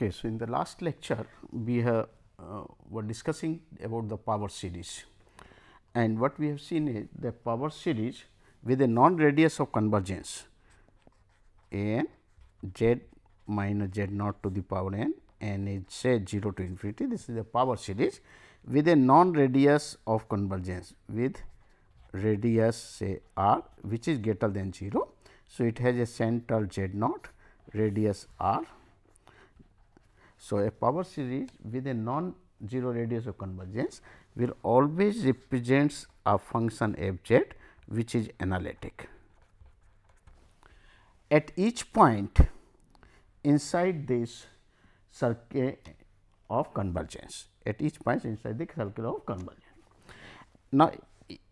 Okay, so in the last lecture we have uh, were discussing about the power series. And what we have seen is the power series with a non radius of convergence. N z minus z naught to the power n n is say 0 to infinity this is a power series with a non radius of convergence with radius say r which is greater than 0. So, it has a central z naught radius r so, a power series with a non zero radius of convergence will always represents a function f z which is analytic. At each point inside this circle of convergence, at each point inside the circle of convergence. Now,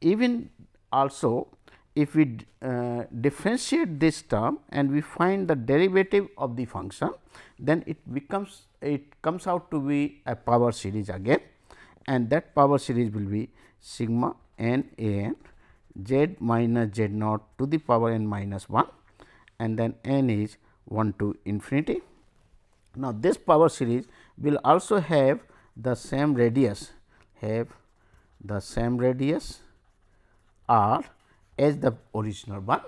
even also if we uh, differentiate this term and we find the derivative of the function, then it becomes it comes out to be a power series again and that power series will be sigma n a n z minus z naught to the power n minus 1 and then n is 1 to infinity. Now, this power series will also have the same radius have the same radius r as the original one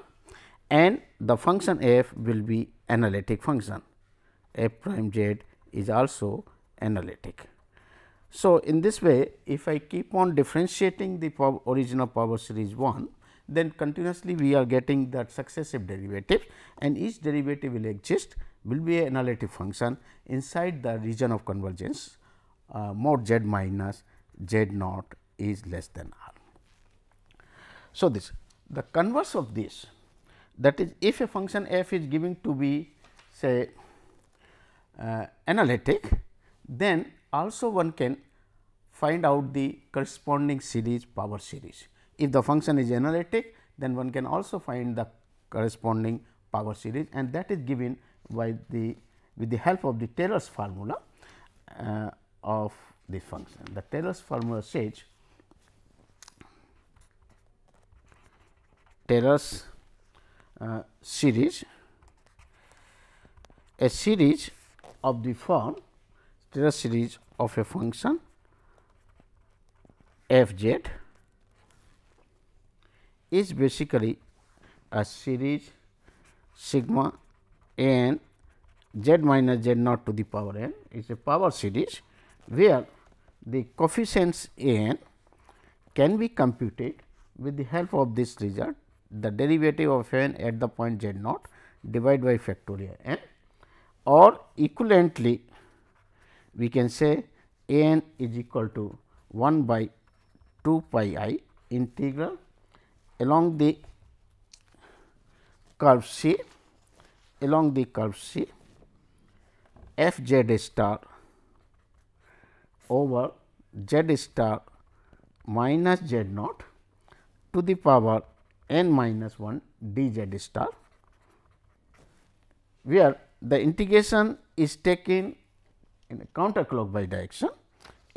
and the function f will be analytic function f prime z is also analytic. So, in this way if I keep on differentiating the power original power series 1 then continuously we are getting that successive derivatives and each derivative will exist will be an analytic function inside the region of convergence uh, mod z minus z naught is less than r. So, this the converse of this that is if a function f is given to be say uh, analytic, then also one can find out the corresponding series power series. If the function is analytic, then one can also find the corresponding power series and that is given by the with the help of the Taylor's formula uh, of the function. The Taylor's formula says Taylor's uh, series a series of the form Taylor series of a function f z is basically a series sigma n z minus z naught to the power n. Is a power series where the coefficients n can be computed with the help of this result the derivative of n at the point z naught divided by factorial n or equivalently we can say n is equal to 1 by 2 pi i integral along the curve C along the curve C f z star over z star minus z naught to the power n minus 1 d z star where the integration is taken in a counterclockwise direction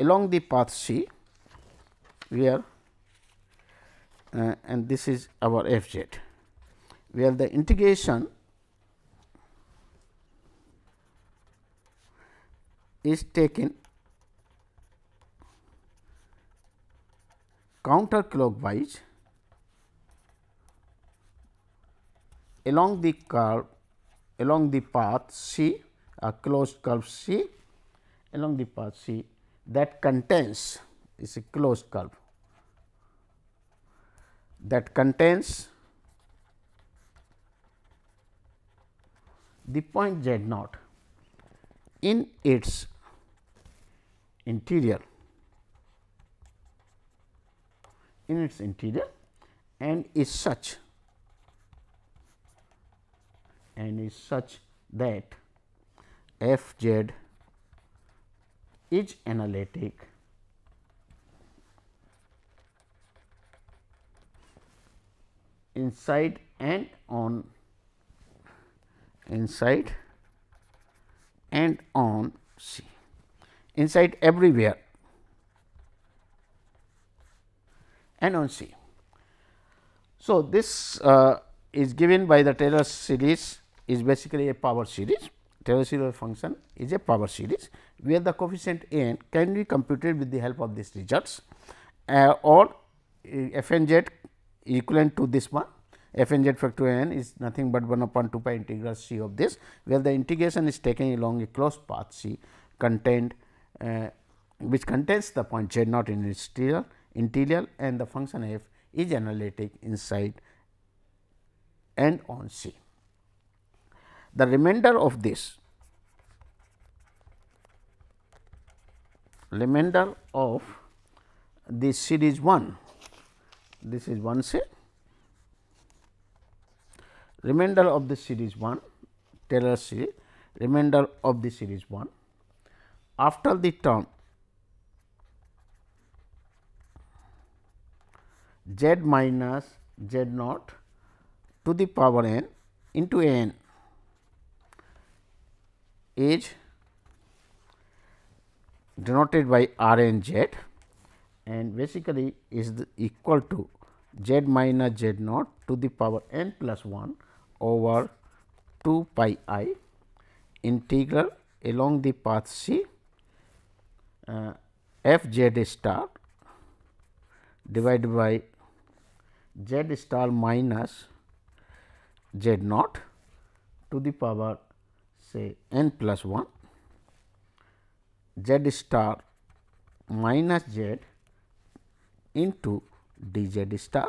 along the path C where uh, and this is our f z. Where the integration is taken counterclockwise along the curve along the path C a closed curve C along the path C that contains is a closed curve that contains the point z naught in its interior in its interior and is such and is such that f z is analytic inside and on inside and on C inside everywhere and on C. So, this uh, is given by the Taylor series is basically a power series. Taylor series function is a power series, where the coefficient n can be computed with the help of these results uh, or uh, f n z equivalent to this one f n z factor n is nothing but 1 upon 2 pi integral c of this, where the integration is taken along a closed path c contained uh, which contains the point z naught in its interior, interior and the function f is analytic inside and on C. The remainder of this remainder of this series 1 this is 1 say remainder of the series 1 Taylor series remainder of the series 1 after the term z minus z naught to the power n into n. Is denoted by r n z and basically is equal to z minus z naught to the power n plus 1 over 2 pi i integral along the path C uh, f z star divided by z star minus z naught to the power say n plus 1 z star minus z into d z star.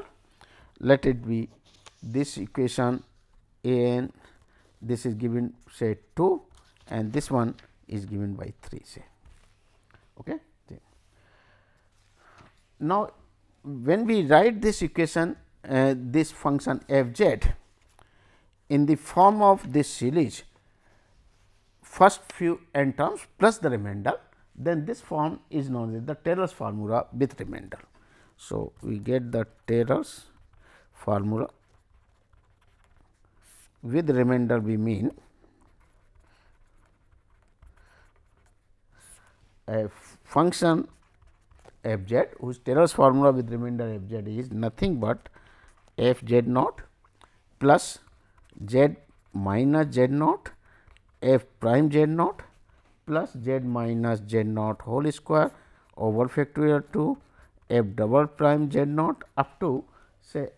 Let it be this equation a n this is given say 2 and this one is given by 3 say. Okay. Now, when we write this equation uh, this function f z in the form of this series first few n terms plus the remainder then this form is known as the Taylor's formula with remainder. So, we get the Taylor's formula with remainder we mean a function f z whose Taylor's formula with remainder f z is nothing but f z naught plus z minus z naught f prime z naught plus z minus z naught whole square over factorial to f double prime z naught up to say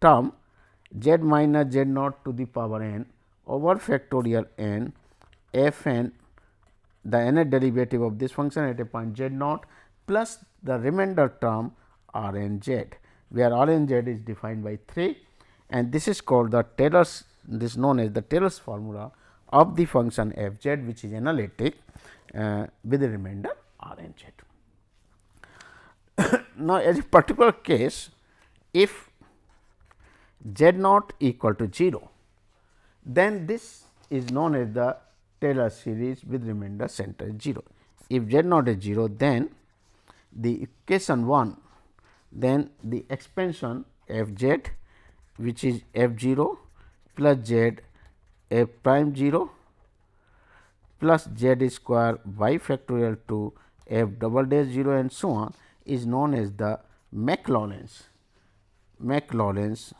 term z minus z naught to the power n over factorial n f n the nth derivative of this function at a point z naught plus the remainder term r n z, where r n z is defined by 3 and this is called the Taylor's this is known as the Taylor's formula of the function f z which is analytic uh, with the remainder r n z. now, as a particular case if z naught equal to 0, then this is known as the Taylor series with remainder center 0. If z naught is 0, then the equation 1 then the expansion f z which is f 0 plus z f prime 0 plus z square y factorial to f double dash 0 and so on is known as the Maclaurin's Maclaurin's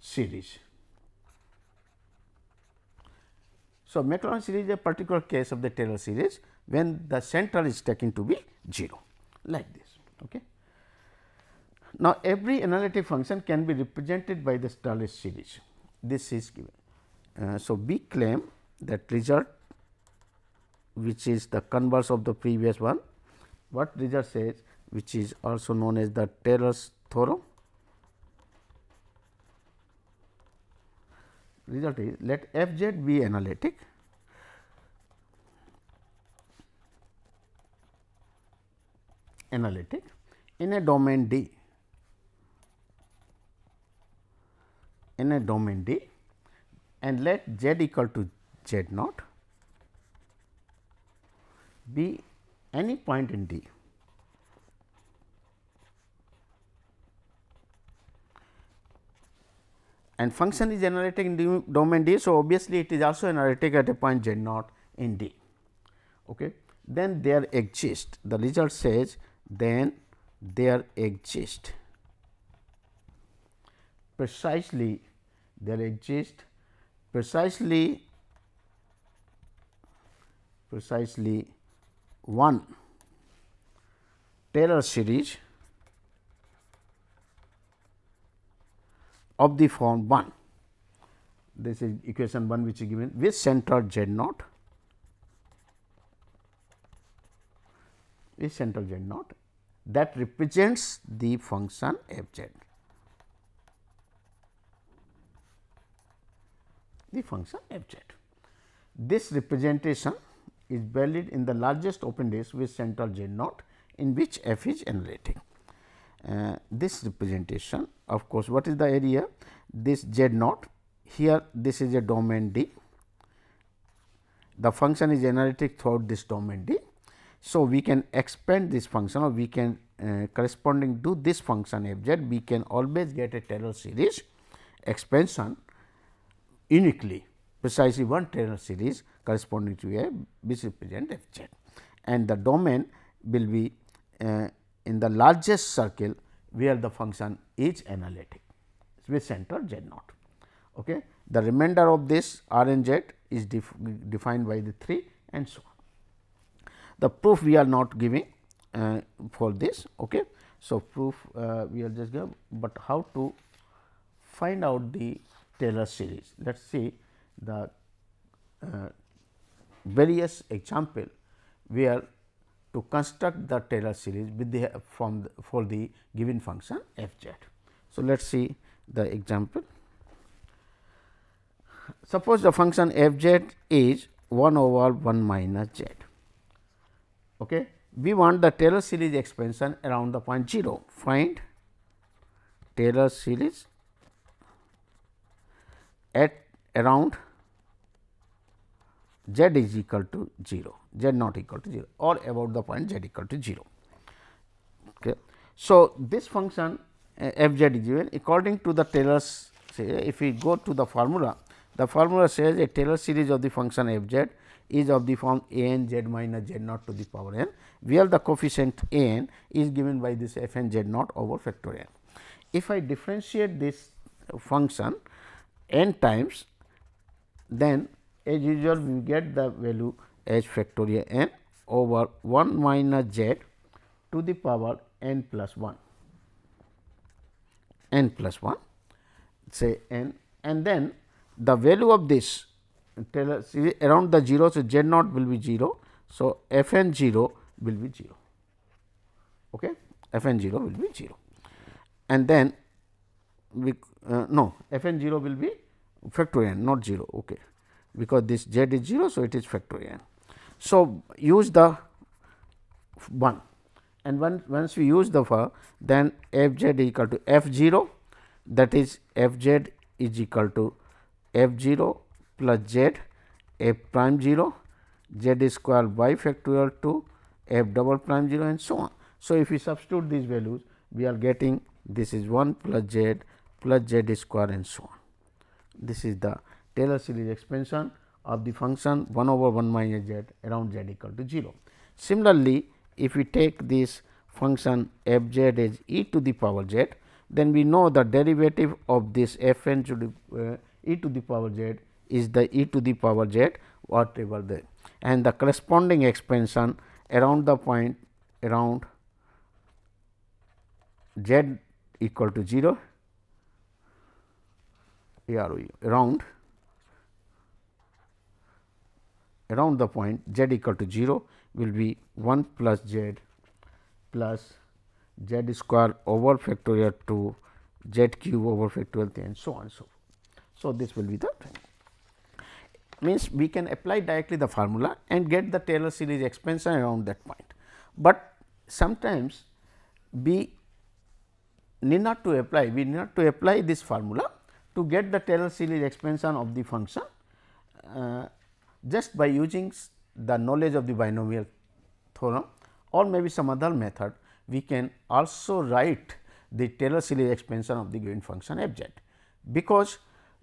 series. So, Maclaurin series is a particular case of the Taylor series when the central is taken to be 0 like this. Okay. Now, every analytic function can be represented by the Taylor series this is given. Uh, so, we claim that result which is the converse of the previous one. What result says which is also known as the Taylor's theorem. Result is let f z be analytic. Analytic in a domain D. In a domain D. And let z equal to z naught be any point in D. and function is analytic in domain D. So, obviously, it is also analytic at a point z naught in D. Okay. Then there exist the result says then there exist precisely there exist precisely precisely one Taylor series of the form 1. This is equation 1 which is given with center z naught is center z naught that represents the function f z. The function f z. This representation is valid in the largest open disk with central z naught in which f is analytic. Uh, this representation of course, what is the area this z naught here this is a domain D. The function is analytic throughout this domain D. So, we can expand this function or we can uh, corresponding to this function f z we can always get a Taylor series expansion uniquely precisely one Taylor series corresponding to a which represent f z and the domain will be uh, in the largest circle where the function is analytic with center z naught. Okay. The remainder of this R and z is def defined by the 3 and so on. The proof we are not giving uh, for this. Okay. So, proof uh, we are just give, but how to find out the Taylor series. Let us see the uh, various example where to construct the Taylor series with the from the, for the given function f z. So, let us see the example. Suppose the function f z is 1 over 1 minus z. Okay. We want the Taylor series expansion around the point 0. Find Taylor series at around z is equal to 0, z not equal to 0 or about the point z equal to 0. Okay. So, this function uh, f z is given according to the Taylor's say if we go to the formula, the formula says a Taylor series of the function f z is of the form a n z minus z naught to the power n, where the coefficient a n is given by this f n z naught over factorial. If I differentiate this function n times, then as usual we get the value as factorial n over 1 minus z to the power n plus 1 n plus 1 say n and then the value of this tell us around the 0. So, z naught will be 0. So, f n 0 will be 0 okay. f n 0 will be 0 and then we uh, no f n 0 will be factorial n, not 0 okay because this z is 0. So, it is factorial. So, use the 1 and when, once we use the for then f z is equal to f 0 that is f z is equal to f 0 plus z f prime 0 z square y factorial to f double prime 0 and so on. So, if we substitute these values we are getting this is 1 plus z plus z square and so on. This is the Taylor series expansion of the function 1 over 1 minus z around z equal to 0. Similarly, if we take this function f z as e to the power z, then we know the derivative of this f n to the uh, e to the power z is the e to the power z whatever the and the corresponding expansion around the point around z equal to 0 around around the point z equal to 0 will be 1 plus z plus z square over factorial to z cube over factorial 3 and so on and so forth. So, this will be the means we can apply directly the formula and get the Taylor series expansion around that point, but sometimes we need not to apply we need not to apply this formula to get the Taylor series expansion of the function uh, just by using the knowledge of the binomial theorem or maybe some other method we can also write the Taylor series expansion of the given function f z. Because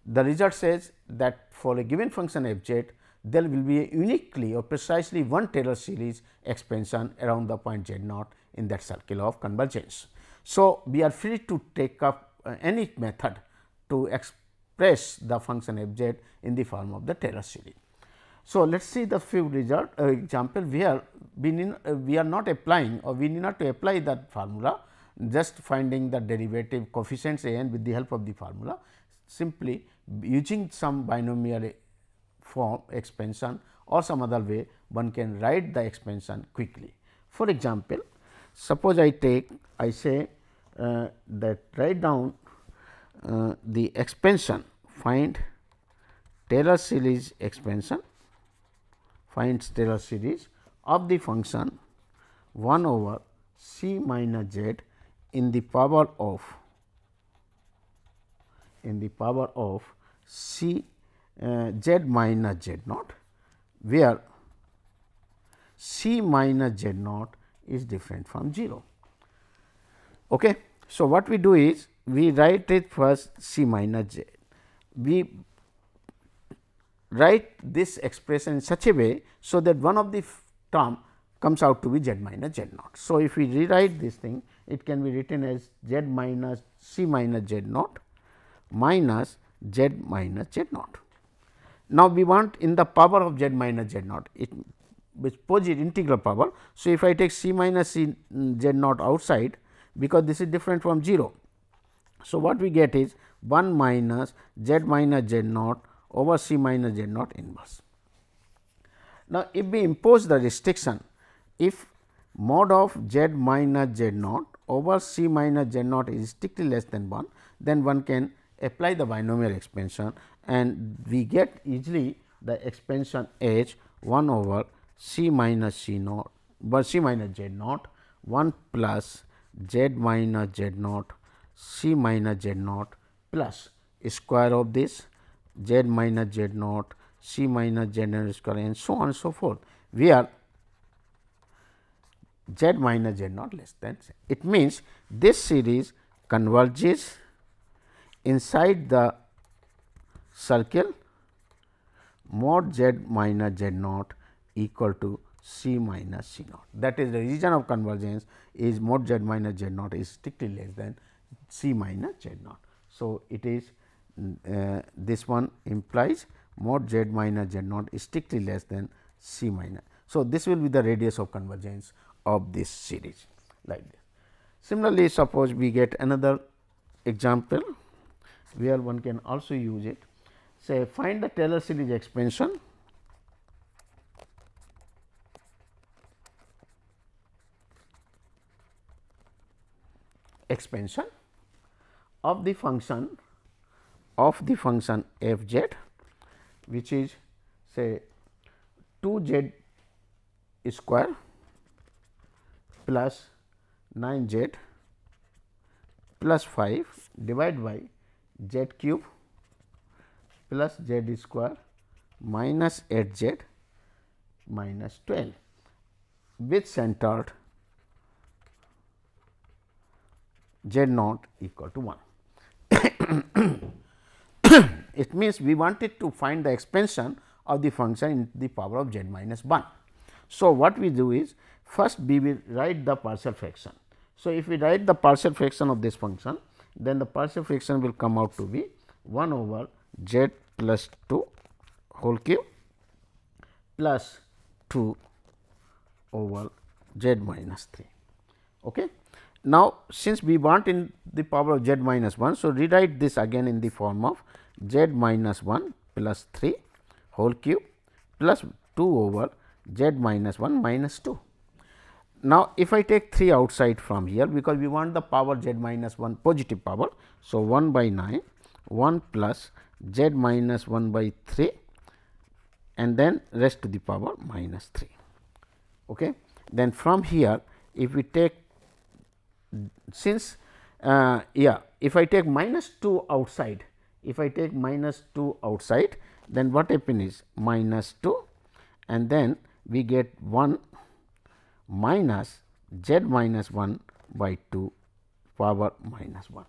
the result says that for a given function f z there will be a uniquely or precisely one Taylor series expansion around the point z naught in that circle of convergence. So, we are free to take up uh, any method to express the function f z in the form of the Taylor series. So, let us see the few result uh, example where we need, uh, we are not applying or we need not to apply that formula just finding the derivative coefficients a n with the help of the formula simply using some binomial form expansion or some other way one can write the expansion quickly. For example, suppose I take I say uh, that write down uh, the expansion find Taylor series expansion finds Taylor series of the function 1 over c minus z in the power of in the power of c uh, z minus z naught, where c minus z naught is different from 0. Okay. So, what we do is we write it first c minus z. We write this expression in such a way, so that one of the term comes out to be z minus z naught. So, if we rewrite this thing it can be written as z minus c minus z naught minus z minus z naught. Now, we want in the power of z minus z naught it which positive integral power. So, if I take c minus c mm, z naught outside because this is different from 0. So, what we get is 1 minus z minus z naught over c minus z naught inverse. Now, if we impose the restriction if mod of z minus z naught over c minus z naught is strictly less than 1, then one can apply the binomial expansion and we get easily the expansion h 1 over c minus c naught but c minus z naught 1 plus z minus z naught c minus z naught plus square of this z minus z naught c minus z naught square and so on and so forth. We are z minus z naught less than z. It means, this series converges inside the circle mod z minus z naught equal to c minus c naught. That is the region of convergence is mod z minus z naught is strictly less than c minus z naught. So, it is Uh, this one implies mod z minus z naught strictly less than c minus. So, this will be the radius of convergence of this series like this. Similarly, suppose we get another example where one can also use it say find the Taylor series expansion expansion of the function of the function f z which is say 2 z square plus 9 z plus 5 divided by z cube plus z square minus 8 z minus 12 with centered z naught equal to 1. it means, we wanted to find the expansion of the function in the power of z minus 1. So, what we do is first we will write the partial fraction. So, if we write the partial fraction of this function, then the partial fraction will come out to be 1 over z plus 2 whole cube plus 2 over z minus 3. Okay. Now, since we want in the power of z minus 1, so rewrite this again in the form of z minus 1 plus 3 whole cube plus 2 over z minus 1 minus 2. Now, if I take 3 outside from here because we want the power z minus 1 positive power. So, 1 by 9 1 plus z minus 1 by 3 and then rest to the power minus 3. Okay. Then from here if we take since uh, yeah if I take minus 2 outside if I take minus 2 outside then what happen is minus 2 and then we get 1 minus z minus 1 by 2 power minus 1.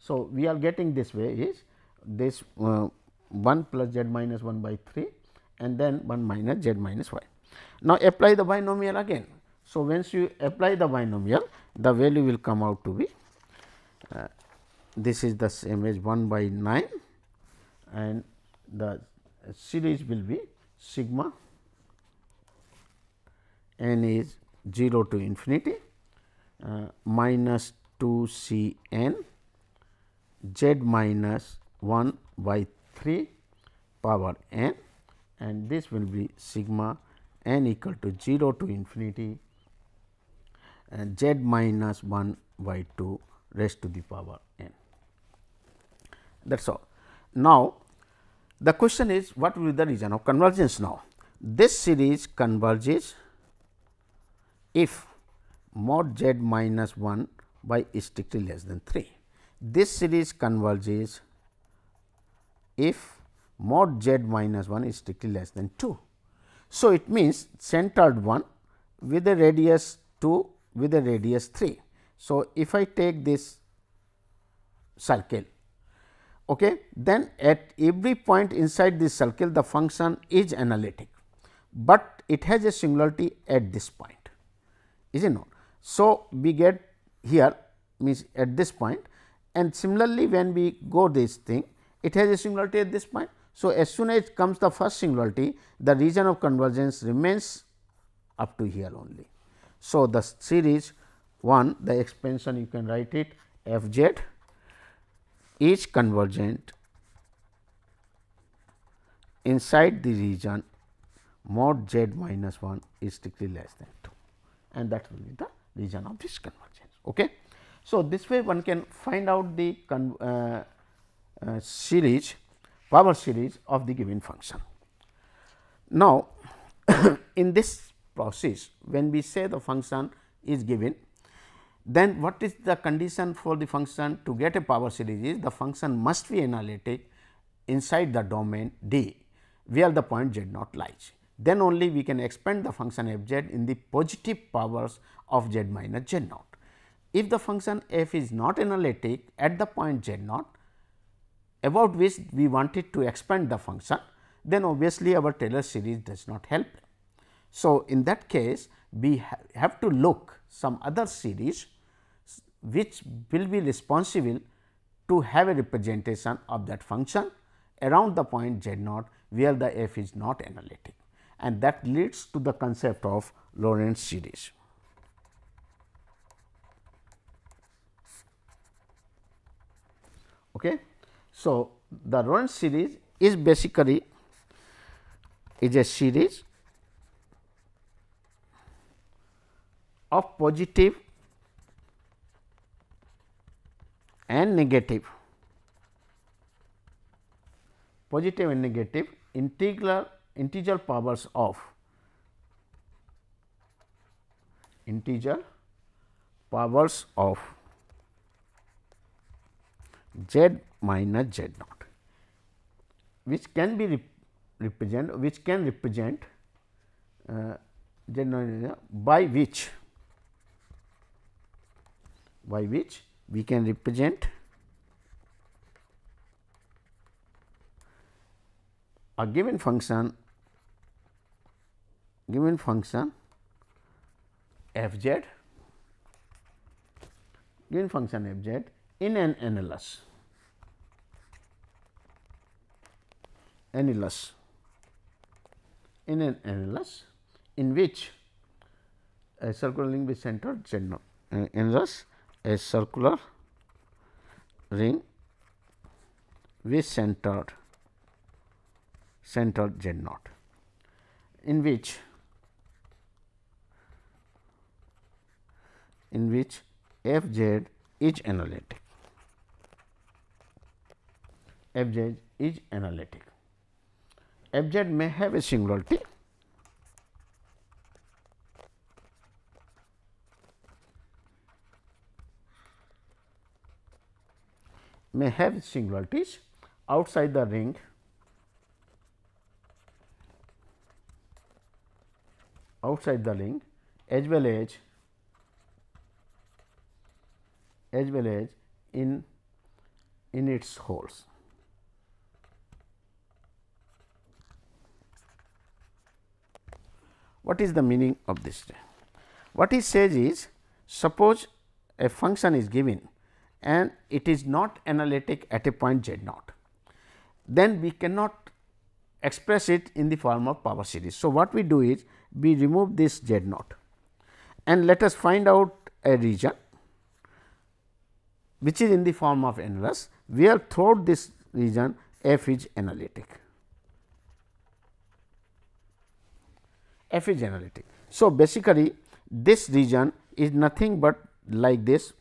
So, we are getting this way is this uh, 1 plus z minus 1 by 3 and then 1 minus z minus y. Now, apply the binomial again. So, once you apply the binomial the value will come out to be uh, this is the same as 1 by 9 and the series will be sigma n is 0 to infinity uh, minus 2 c n z minus 1 by 3 power n and this will be sigma n equal to 0 to infinity Uh, z minus 1 by 2 raised to the power n. That is all. Now, the question is what will be the region of convergence now? This series converges if mod z minus 1 by is strictly less than 3. This series converges if mod z minus 1 is strictly less than 2. So, it means centered one with a radius 2 with a radius 3. So, if I take this circle, okay, then at every point inside this circle the function is analytic, but it has a singularity at this point is it not. So, we get here means at this point and similarly when we go this thing it has a singularity at this point. So, as soon as it comes the first singularity the region of convergence remains up to here only. So, the series 1 the expansion you can write it f z is convergent inside the region mod z minus 1 is strictly less than 2 and that will be the region of this convergence. Okay. So, this way one can find out the uh, uh, series power series of the given function. Now, in this process when we say the function is given then what is the condition for the function to get a power series is the function must be analytic inside the domain D where the point z naught lies. Then only we can expand the function f z in the positive powers of z minus z naught. If the function f is not analytic at the point z naught about which we wanted to expand the function, then obviously our Taylor series does not help. So, in that case we ha have to look some other series which will be responsible to have a representation of that function around the point z naught where the f is not analytic and that leads to the concept of Laurent's series. Okay. So, the Laurent's series is basically is a series of positive and negative. Positive and negative integral integer powers of integer powers of z minus z naught which can be rep represent which can represent uh, by which by which we can represent a given function given function f z given function f z in an annulus annulus in an annulus in which a circular ring with center z naught annulus a circular ring with centered centered z naught in which in which f z is analytic. F z is analytic. F z may have a singularity may have singularities outside the ring outside the ring as well as as well as in in its holes. What is the meaning of this? What he says is suppose a function is given and it is not analytic at a point z naught, then we cannot express it in the form of power series. So, what we do is we remove this z naught and let us find out a region which is in the form of annulus where throughout this region f is analytic. f is analytic. So, basically this region is nothing but like this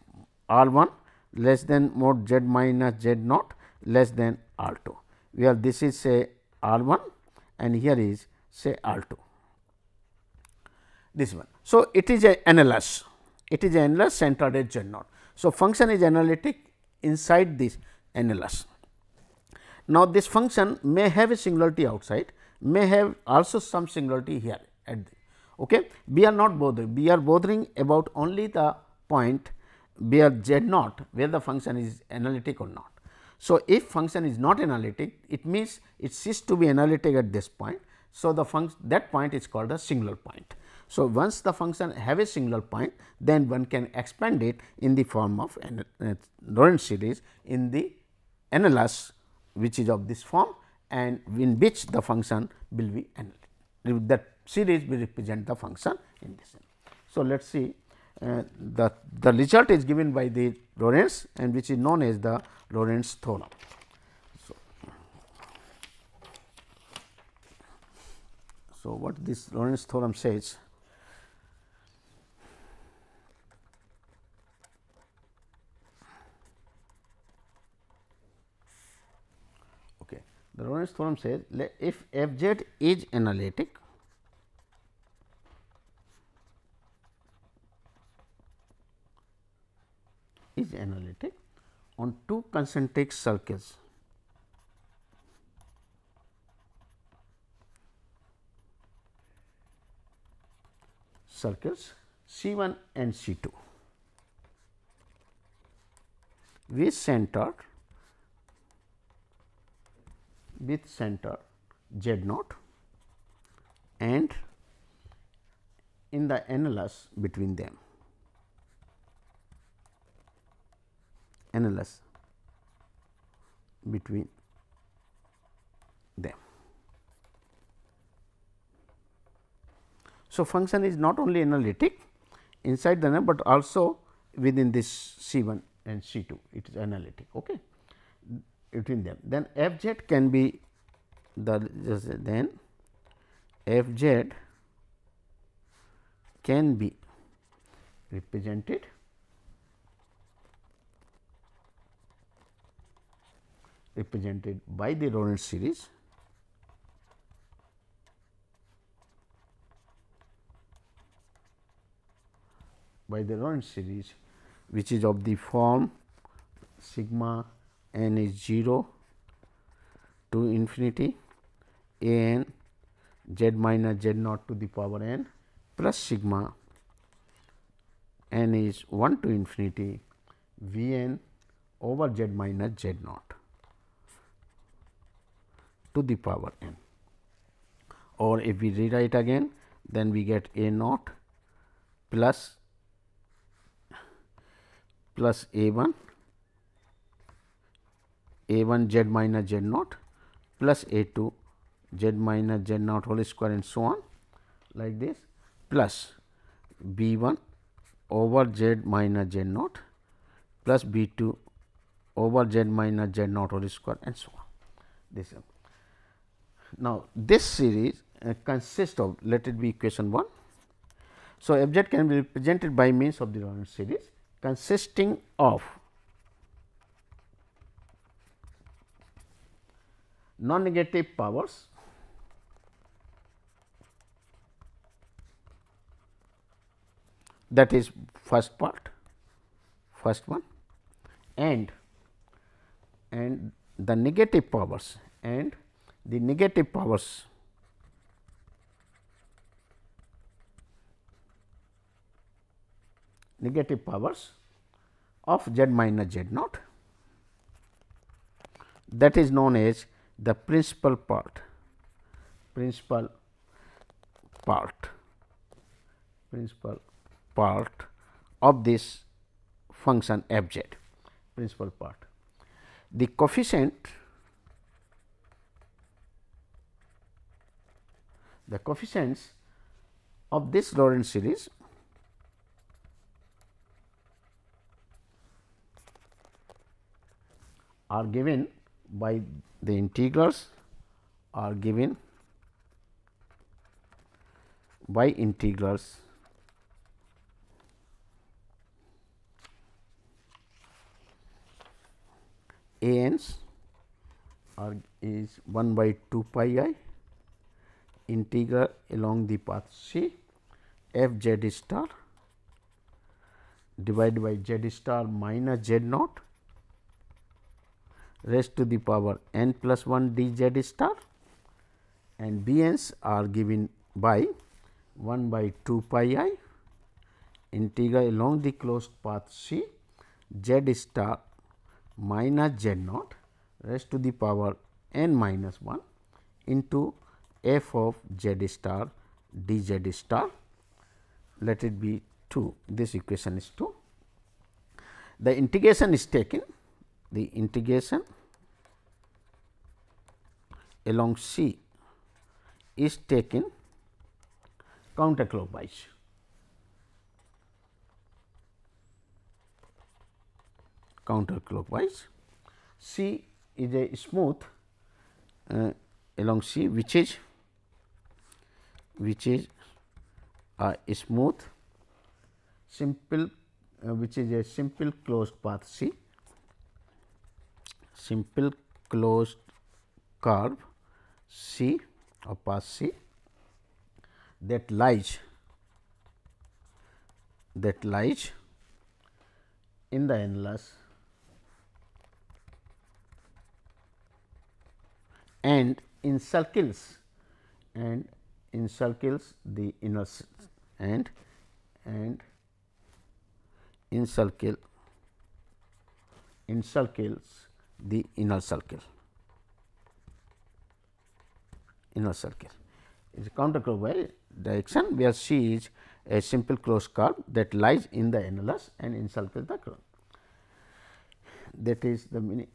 R 1 less than mod z minus z naught less than R 2, where this is say R 1 and here is say R 2 this one. So, it is a annulus, it is annulus centered at z naught. So, function is analytic inside this annulus. Now, this function may have a singularity outside, may have also some singularity here at the, okay. We are not bothering, we are bothering about only the point where z naught where the function is analytic or not. So, if function is not analytic it means it ceases to be analytic at this point. So, the function that point is called a singular point. So, once the function have a singular point then one can expand it in the form of an uh, Laurent's series in the annulus which is of this form and in which the function will be analytic. That series will represent the function in this. So, let us see uh, the, the result is given by the Laurent's and which is known as the Laurent's theorem. So, so what this Laurent's theorem says okay the Laurent's theorem says if f z is analytic is analytic on two concentric circles circles C 1 and C 2 with center with center z naught and in the annulus between them. Annulus between them. So, function is not only analytic inside the n but also within this C 1 and C 2 it is analytic okay, between them. Then f z can be the then f z can be represented represented by the Laurent's series. By the Laurent's series which is of the form sigma n is 0 to infinity a n z minus z naught to the power n plus sigma n is 1 to infinity v n over z minus z naught to the power n or if we rewrite again then we get a naught plus plus a 1 a 1 z minus z naught plus a 2 z minus z naught whole square and so on like this plus b 1 over z minus z naught plus b 2 over z minus z naught whole square and so on. This is now, this series uh, consists of let it be equation 1. So, f z can be represented by means of the Laurent's series consisting of non-negative powers that is first part first one and and the negative powers and the negative powers. Negative powers of z minus z naught. That is known as the principal part. Principal part. Principal part of this function f z. Principal part. The coefficient the coefficients of this Laurent's series are given by the integrals are given by integrals a n's are is 1 by 2 pi i integral along the path C f z star divided by z star minus z naught raised to the power n plus 1 d z star and b n's are given by 1 by 2 pi i integral along the closed path C z star minus z naught raised to the power n minus 1 into f of z star d z star let it be 2 this equation is 2. The integration is taken the integration along C is taken counterclockwise. counterclockwise. C is a smooth uh, along C which is which is a smooth simple uh, which is a simple closed path C simple closed curve C or path C that lies that lies in the annulus and encircles and encircles the inner and and encircle encircles the inner circle inner circle is counterclockwise direction where C is a simple closed curve that lies in the annulus and encircles the curve. That is the meaning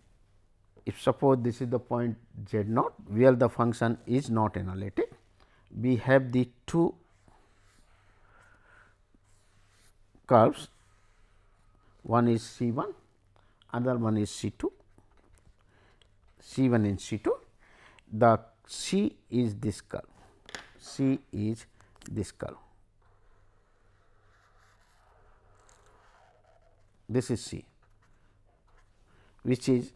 if suppose this is the point z naught where the function is not analytic, we have the two curves. One is C 1 another one is C 2 C 1 and C 2 the C is this curve. C is this curve. This is C which is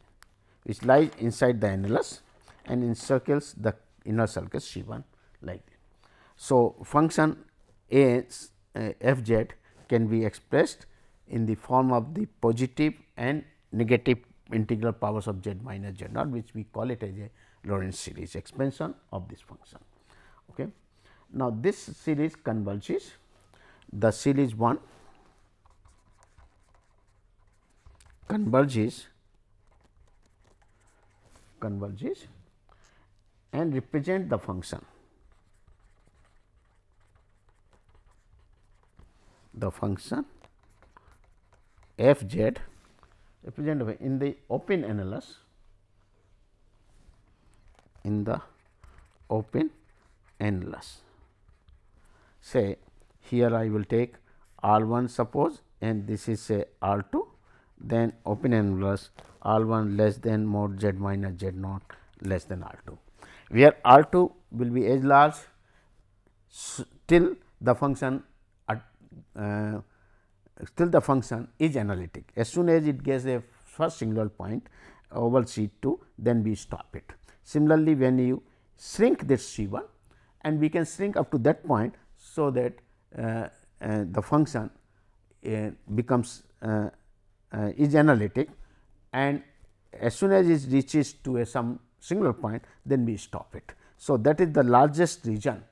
which lies inside the annulus and encircles the inner circle C 1 like that. So, function a uh, f z can be expressed in the form of the positive and negative integral powers of z minus z naught which we call it as a Laurent's series expansion of this function. Okay. Now, this series converges the series 1 converges converges and represent the function. The function f z represented in the open annulus in the open annulus. Say here I will take R 1 suppose and this is say R 2 then open annulus R 1 less than mod z minus z naught less than R 2, where R 2 will be as large till the function uh, still the function is analytic. As soon as it gets a first singular point over C 2 then we stop it. Similarly, when you shrink this C 1 and we can shrink up to that point. So, that uh, uh, the function uh, becomes uh, uh, is analytic and as soon as it reaches to a some singular point then we stop it. So, that is the largest region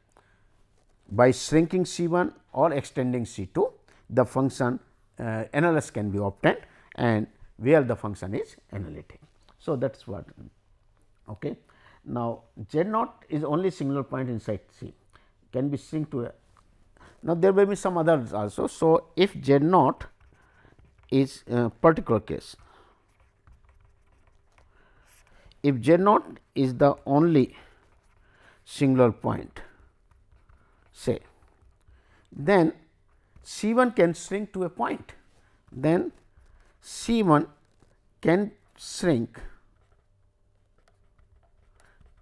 by shrinking C 1 or extending C 2 the function uh, annulus can be obtained and where the function is analytic. So, that is what. Okay. Now, Z naught is only singular point inside C can be shrink to a Now, there may be some others also. So, if z naught is a particular case, if z naught is the only singular point say, then C 1 can shrink to a point, then C 1 can shrink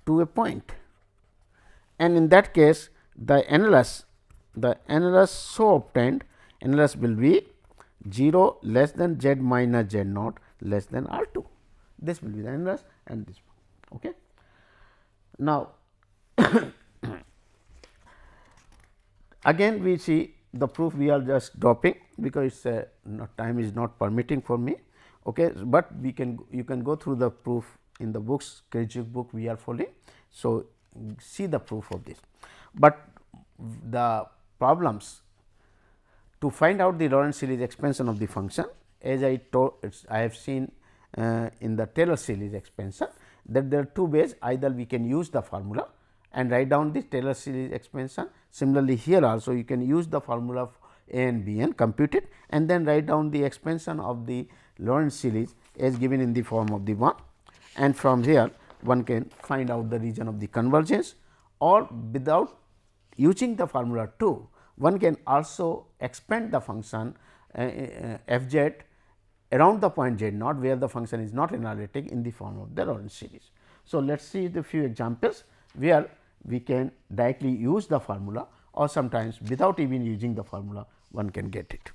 to a point and in that case the annulus the annulus so obtained annulus will be 0 less than z minus z naught less than R 2. This will be the annulus and this one. Okay. Now, again we see the proof we are just dropping because uh, time is not permitting for me, okay, but we can you can go through the proof in the books Kreyszig book we are following. So, see the proof of this, but the problems to find out the Laurent's series expansion of the function as I told I have seen uh, in the Taylor series expansion that there are two ways. Either we can use the formula and write down the Taylor series expansion. Similarly, here also you can use the formula of A and B and compute it and then write down the expansion of the Laurent's series as given in the form of the 1 and from here one can find out the region of the convergence or without using the formula 2 one can also expand the function uh, uh, f z around the point z naught where the function is not analytic in the form of the Laurent's series. So, let us see the few examples where we can directly use the formula or sometimes without even using the formula one can get it.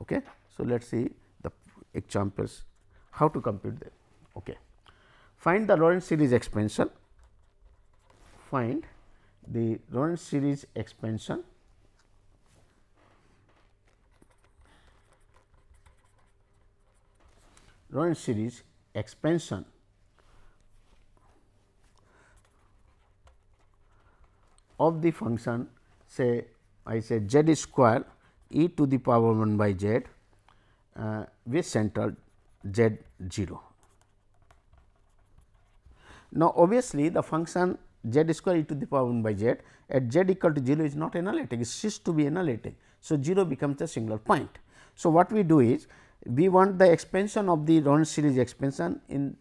Okay. So, let us see the examples how to compute them. Okay. Find the Laurent's series expansion, find the Laurent's series expansion Laurent's series expansion of the function say I say z square e to the power 1 by z uh, with center z 0. Now, obviously, the function z square e to the power 1 by z at z equal to 0 is not analytic, it ceases to be analytic. So, 0 becomes a singular point. So, what we do is we want the expansion of the Laurent's series expansion in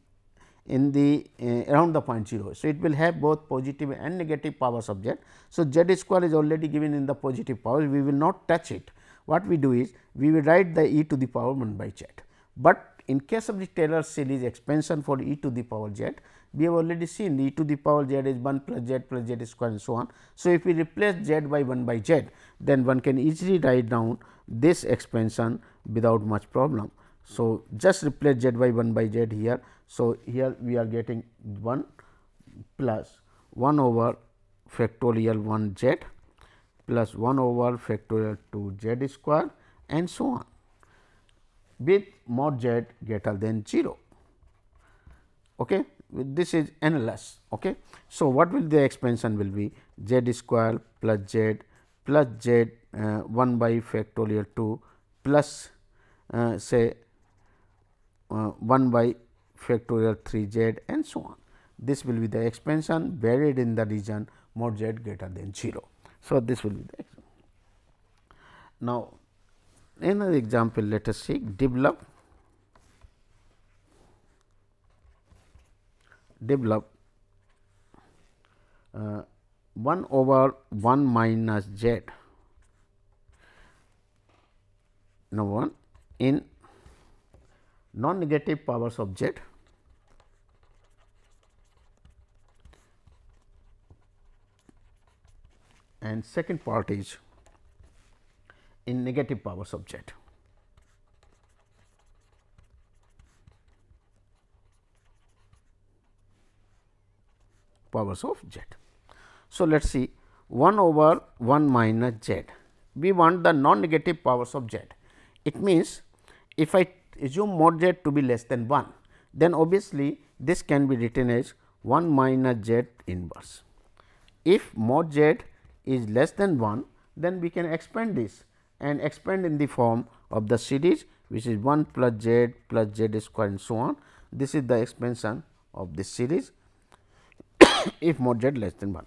in the uh, around the point 0. So, it will have both positive and negative power subject. So, z square is already given in the positive power, we will not touch it. What we do is, we will write the e to the power 1 by z. But in case of the Taylor series expansion for e to the power z, we have already seen e to the power z is 1 plus z plus z square and so on. So, if we replace z by 1 by z, then one can easily write down this expansion without much problem. So, just replace z by 1 by z here. So, here we are getting 1 plus 1 over factorial 1 z plus 1 over factorial 2 z square and so on with mod z greater than 0. Okay. This is annulus. Okay. So, what will the expansion will be z square plus z plus z uh, 1 by factorial 2 plus uh, say uh, 1 by factorial 3 z and so on. This will be the expansion varied in the region mod z greater than 0. So, this will be the example. Now, another example let us see develop develop uh, 1 over 1 minus z number 1 in non-negative powers of z and second part is in negative powers of z. powers of z. So, let us see 1 over 1 minus z. We want the non-negative powers of z. It means, if I assume mod z to be less than 1, then obviously, this can be written as 1 minus z inverse. If mod z is less than 1, then we can expand this and expand in the form of the series which is 1 plus z plus z square and so on. This is the expansion of this series if mod z less than 1.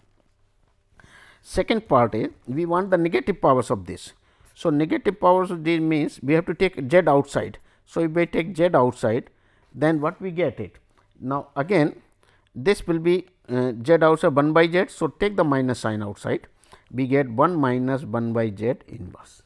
Second part is we want the negative powers of this. So, negative powers of this means we have to take z outside. So, if we take z outside then what we get it. Now, again this will be uh, z outside 1 by z. So, take the minus sign outside we get 1 minus 1 by z inverse.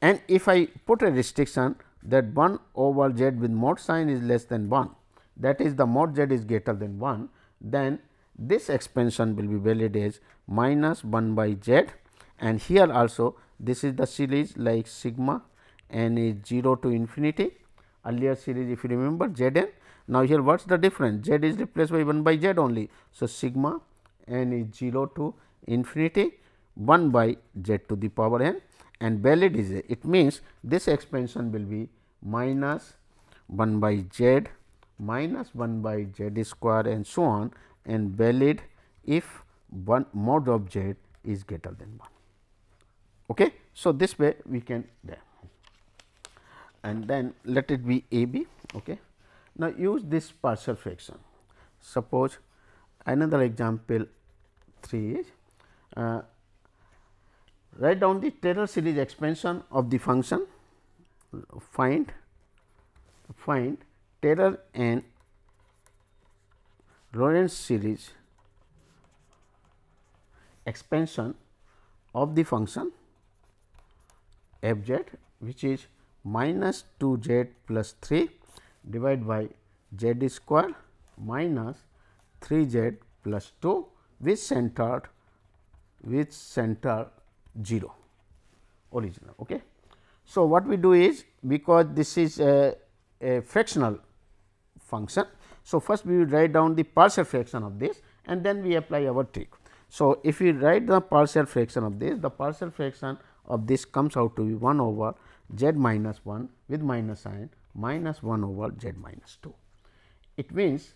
And if I put a restriction that 1 over z with mod sign is less than 1 that is the mod z is greater than 1 then this expansion will be valid as minus 1 by z and here also this is the series like sigma n is 0 to infinity earlier series if you remember z n. Now, here what is the difference z is replaced by 1 by z only. So, sigma n is 0 to infinity 1 by z to the power n and valid is a, it means this expansion will be minus 1 by z minus 1 by z square and so on and valid if one mod of z is greater than 1. Okay. So, this way we can there and then let it be a b. Okay. Now, use this partial fraction. Suppose another example 3 is uh, write down the Taylor series expansion of the function. Find find Taylor and Laurent's series expansion of the function. F z which is minus 2 z plus 3 divided by z square minus 3 z plus 2 with centered with center 0 original. Okay. So, what we do is because this is a, a fractional function. So, first we will write down the partial fraction of this and then we apply our trick. So, if we write the partial fraction of this, the partial fraction of this comes out to be 1 over z minus 1 with minus sign minus 1 over z minus 2. It means,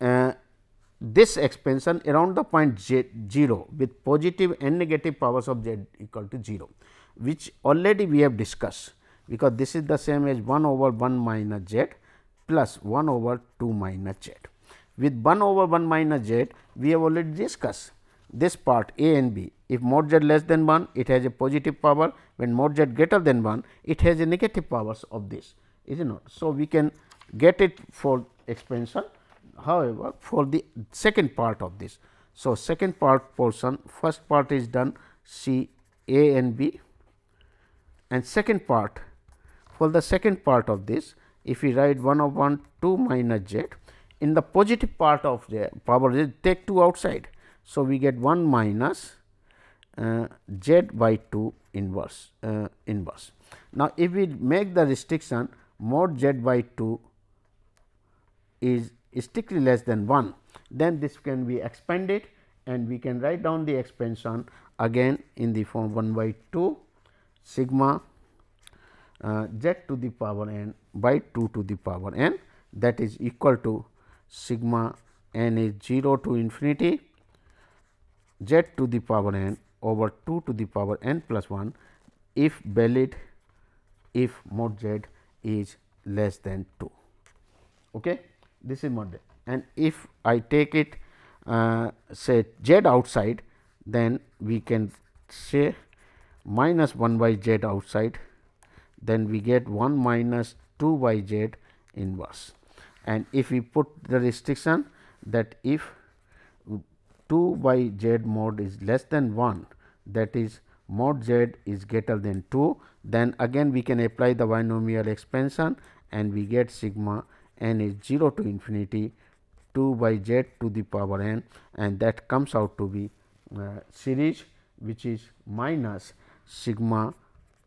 uh, this expansion around the point z 0 with positive and negative powers of z equal to 0, which already we have discussed, because this is the same as 1 over 1 minus z plus 1 over 2 minus z. With 1 over 1 minus z, we have already discussed this part a and b. If mod z less than 1, it has a positive power, when mod z greater than 1, it has a negative powers of this, is it not. So, we can get it for expansion however, for the second part of this. So, second part portion first part is done C A and B and second part for the second part of this if we write 1 of 1 2 minus z in the positive part of the power z take 2 outside. So, we get 1 minus uh, z by 2 inverse uh, inverse. Now, if we make the restriction mod z by 2 is strictly less than 1, then this can be expanded and we can write down the expansion again in the form 1 by 2 sigma uh, z to the power n by 2 to the power n that is equal to sigma n is 0 to infinity z to the power n over 2 to the power n plus 1 if valid if mod z is less than 2. Okay this is model and if I take it uh, say z outside then we can say minus 1 by z outside then we get 1 minus 2 by z inverse. And if we put the restriction that if 2 by z mod is less than 1 that is mod z is greater than 2 then again we can apply the binomial expansion and we get sigma n is 0 to infinity 2 by z to the power n and that comes out to be uh, series which is minus sigma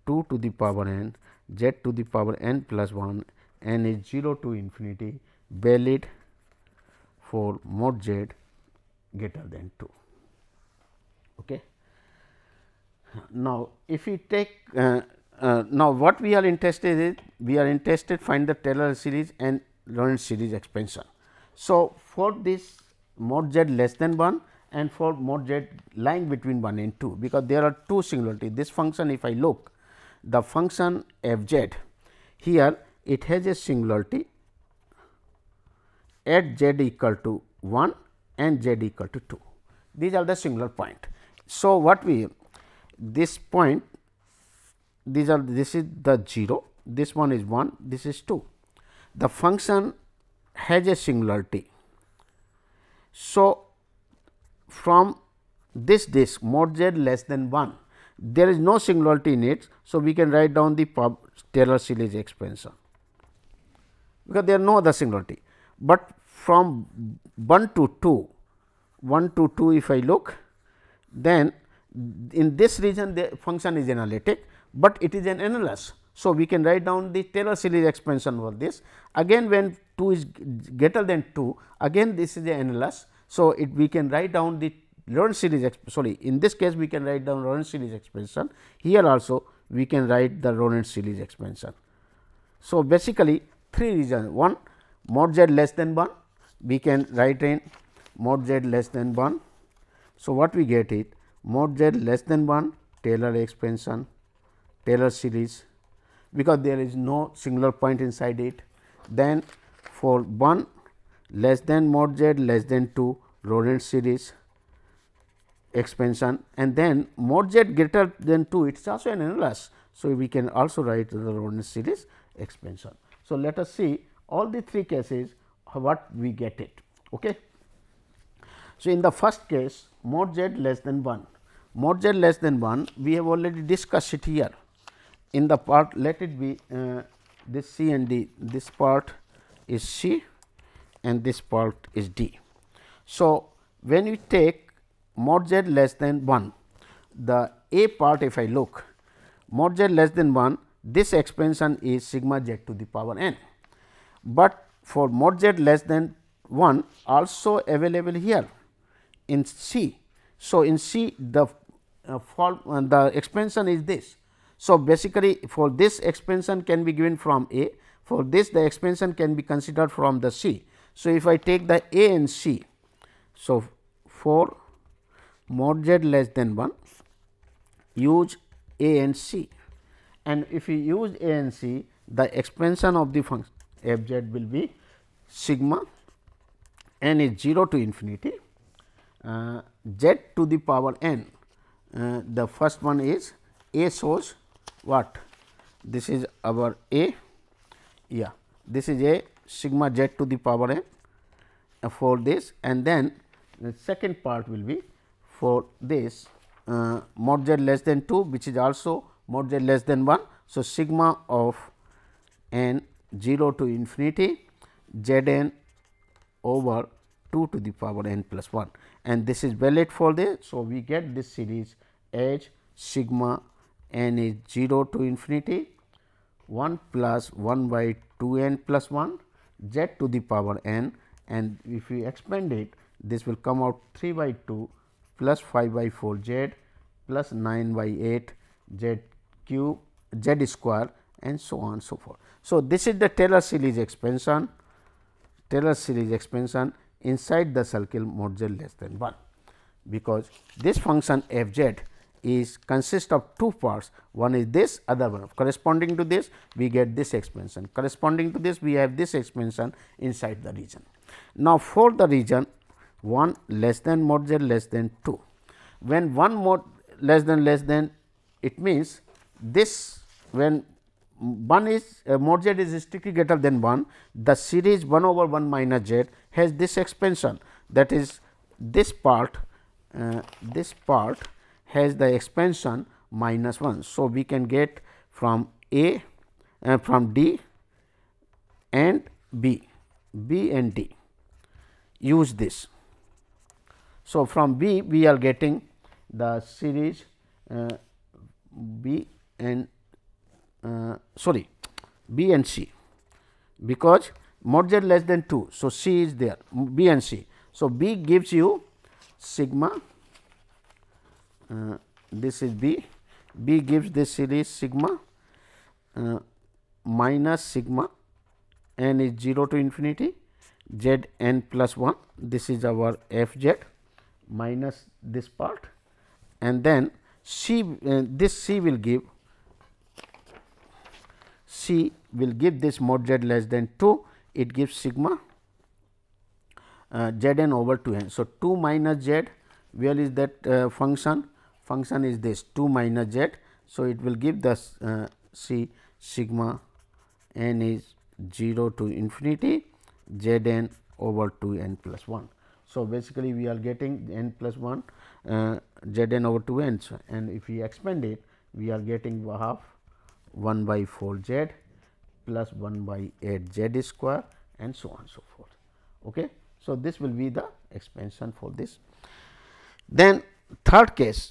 2 to the power n z to the power n plus 1 n is 0 to infinity valid for mod z greater than 2. Okay. Now, if we take uh, uh, now what we are interested in we are interested find the Taylor series and Laurent's series expansion. So, for this mod z less than 1 and for mod z lying between 1 and 2, because there are two singularity. This function if I look the function f z here it has a singularity at z equal to 1 and z equal to 2. These are the singular point. so, what we this point these are this is the 0 this one is 1 this is 2 the function has a singularity so from this disk mod z less than 1 there is no singularity in it. So, we can write down the Taylor series expansion because there are no other singularity, but from 1 to 2 1 to 2 if I look then in this region the function is analytic, but it is an annulus. So, we can write down the Taylor series expansion for this again when 2 is greater than 2 again this is the annulus. So, it we can write down the Laurent's series sorry in this case we can write down Laurent's series expansion here also we can write the Laurent's series expansion. So, basically three reasons one mod z less than 1 we can write in mod z less than 1. So, what we get it mod z less than 1 Taylor expansion Taylor series because there is no singular point inside it. Then for 1 less than mod z less than 2 Laurent's series expansion and then mod z greater than 2 it is also an annulus. So, we can also write the Laurent's series expansion. So, let us see all the three cases what we get it. Okay. So, in the first case mod z less than 1, mod z less than 1 we have already discussed it here in the part let it be uh, this C and D this part is C and this part is D. So, when we take mod z less than 1, the A part if I look mod z less than 1 this expansion is sigma z to the power n, but for mod z less than 1 also available here in C. So, in C the uh, fall, uh, the expansion is this. So, basically for this expansion can be given from A for this the expansion can be considered from the C. So, if I take the A and C. So, for mod z less than 1 use a and c and if you use a and c the expansion of the function f z will be sigma n is 0 to infinity uh, z to the power n uh, the first one is a shows what? This is our a. Yeah. This is a sigma z to the power n uh, for this. And then the second part will be for this uh, mod z less than 2 which is also mod z less than 1. So, sigma of n 0 to infinity z n over 2 to the power n plus 1 and this is valid for this. So, we get this series as sigma n is 0 to infinity 1 plus 1 by 2 n plus 1 z to the power n and if we expand it this will come out 3 by 2 plus 5 by 4 z plus 9 by 8 z cube z square and so on so forth. So, this is the Taylor series expansion Taylor series expansion inside the circle mod z less than 1, because this function f z is consist of two parts one is this other one corresponding to this we get this expansion corresponding to this we have this expansion inside the region. Now, for the region 1 less than mod z less than 2. When 1 mod less than less than it means this when 1 is uh, mod z is strictly greater than 1 the series 1 over 1 minus z has this expansion that is this part uh, this part has the expansion minus 1. So, we can get from A uh, from D and B, B and D use this. So, from B we are getting the series uh, B and uh, sorry B and C because mod z less than 2. So, C is there B and C. So, B gives you sigma uh, this is B, B gives this series sigma uh, minus sigma n is 0 to infinity z n plus 1 this is our f z minus this part. And then C uh, this C will give C will give this mod z less than 2 it gives sigma uh, z n over 2 n. So, 2 minus z where is that uh, function function is this 2 minus z. So, it will give the uh, C sigma n is 0 to infinity z n over 2 n plus 1. So, basically we are getting n plus 1 uh, z n over 2 n and if we expand it we are getting half 1 by 4 z plus 1 by 8 z square and so on so forth. Okay. So, this will be the expansion for this. Then third case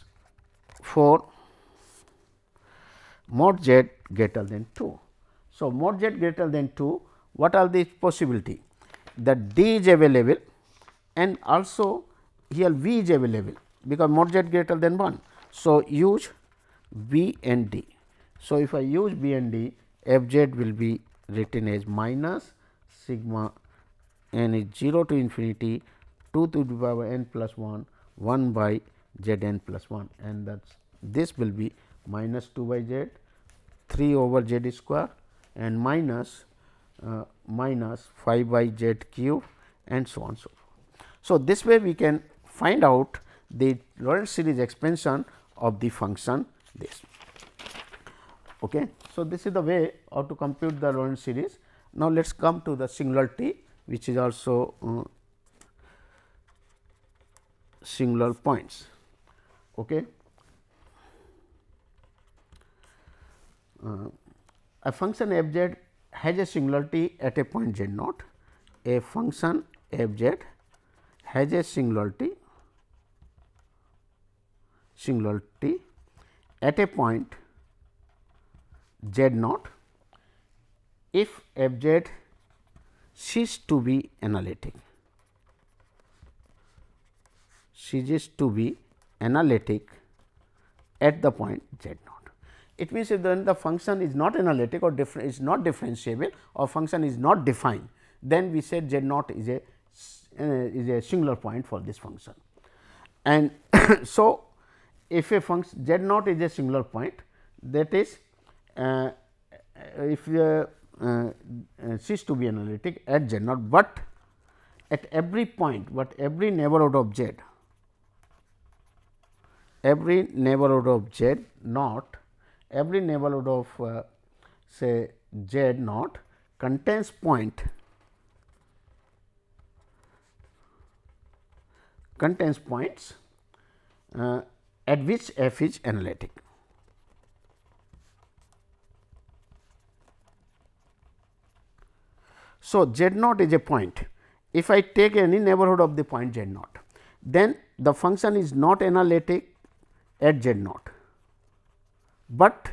for mod z greater than 2. So, mod z greater than 2 what are the possibility that d is available and also here v is available because mod z greater than 1. So, use b and d. So, if I use b and d f z will be written as minus sigma n is 0 to infinity 2 to the power n plus 1 1 by z n plus 1 and that this will be minus 2 by z 3 over z square and minus uh, minus 5 by z cube and so on so forth. So, this way we can find out the Laurent's series expansion of the function this. Okay. So, this is the way how to compute the Laurent's series. Now, let us come to the singularity which is also uh, singular points. Okay. Uh, a function f z has a singularity at a point z naught. A function f z has a singularity singularity at a point z naught if f z ceases to be analytic ceases to be analytic at the point z naught. It means if then the function is not analytic or different is not differentiable or function is not defined, then we said z naught is a uh, is a singular point for this function. And so, if a function z naught is a singular point that is uh, if uh, uh, cease to be analytic at z naught, but at every point, but every neighborhood of z, every neighborhood of z naught, every neighborhood of uh, say z naught contains point contains points uh, at which f is analytic. So, z naught is a point. If I take any neighborhood of the point z naught, then the function is not analytic at z naught, but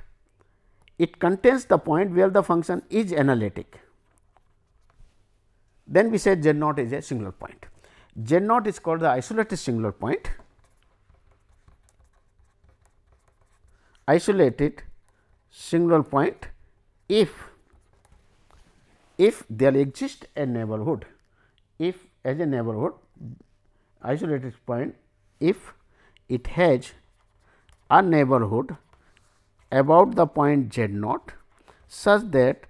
it contains the point where the function is analytic. Then we say z naught is a singular point. Z naught is called the isolated singular point. Isolated singular point if if there exists a neighborhood, if as a neighborhood isolated point, if it has a neighborhood about the point z naught such that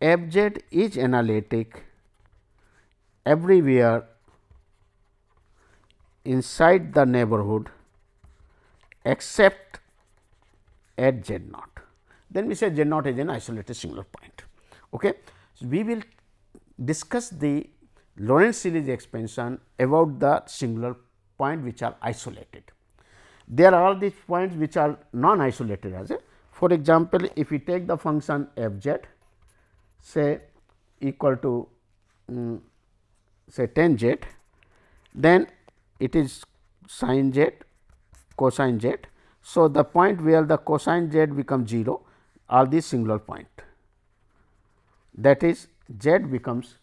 f z is analytic everywhere inside the neighborhood except at z naught. Then we say z naught is an isolated singular point. Okay. So, we will discuss the Laurent's series expansion about the singular point which are isolated. There are all these points which are non isolated as a for example, if we take the function f z say equal to um, say 10 z, then it is sin z cosine z. So, the point where the cosine z becomes 0 are the singular point that is z becomes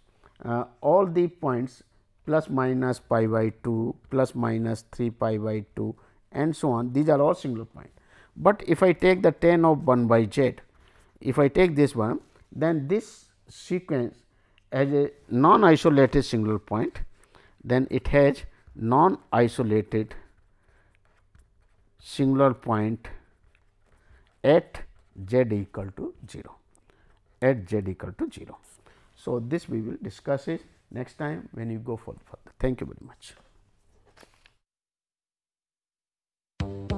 uh, all the points plus minus pi by 2 plus minus 3 pi by 2 and so on these are all singular point. But if I take the tan of 1 by z if I take this one then this sequence as a non isolated singular point then it has non isolated singular point at z equal to 0 at z equal to 0. So, this we will discuss it next time when you go for further. Thank you very much. Thank you.